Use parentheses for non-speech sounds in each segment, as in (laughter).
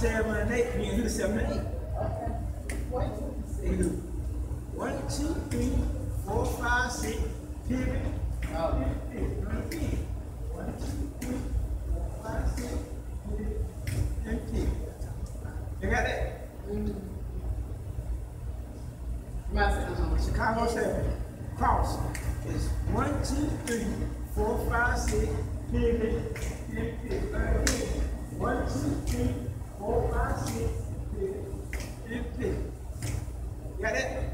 seven, and eight. You can do the seven and eight. Can do one, two, three, four, five, six, pivot. Oh. Pivot. Pivot, pivot. That? Chicago seven. Cross is one, two, three, four, five, six, pivot, pivot, pivot. You got that?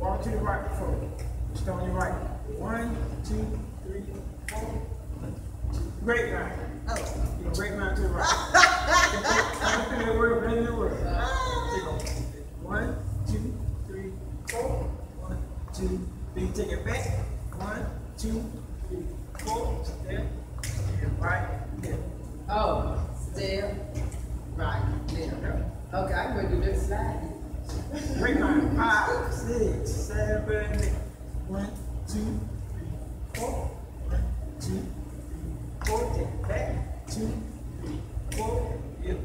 Walk to the right before. Just on your right. One, two, three, four. Great line. Oh. You know, great line to the right. Come through (laughs) that word, blend the word. One, two, three, four. One, two, three. Take it back. One, two, three, four. Step. Right. Left. Oh, still, right, there. Okay, I'm gonna do this slide. Great line. Five, six, seven, eight. One, two, three, four. One, two, three, four. Take back. Two, three, four. Yep.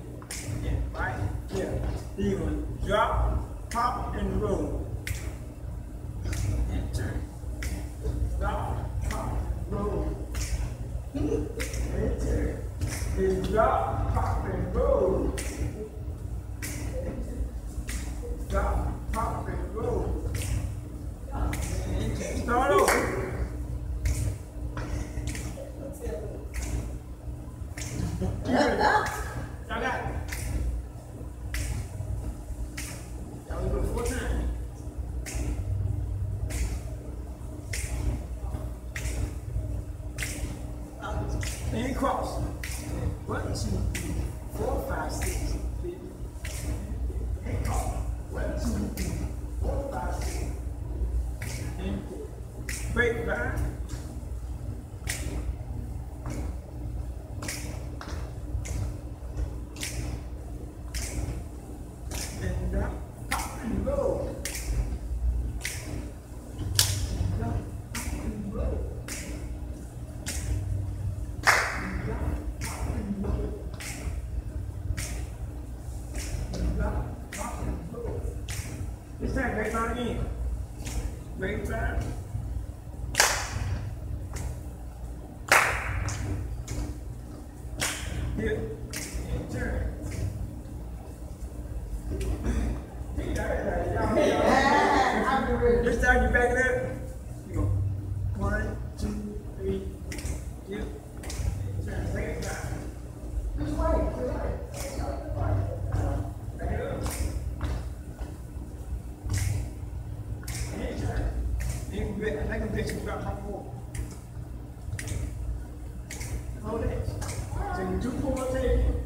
Yeah. Right. Yeah. Then you're drop, pop, and roll. And turn. Drop, pop, roll. And turn. Then drop, pop, and roll. Drop, pop, and roll. And turn. Start over. You ready? Y'all. And cross. One, two, three, four, five, six, seven, and cross. One, two, three, four, five, six, and break line. And down, pop and roll. And down, pop and roll. And down, pop and roll. And down, pop and roll. This (laughs) time, great line again. Great line. Hip and turn. This time you back it up. take them pictures about front four. Hold it. So you do pull up it, you.